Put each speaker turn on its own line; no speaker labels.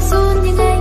손이 내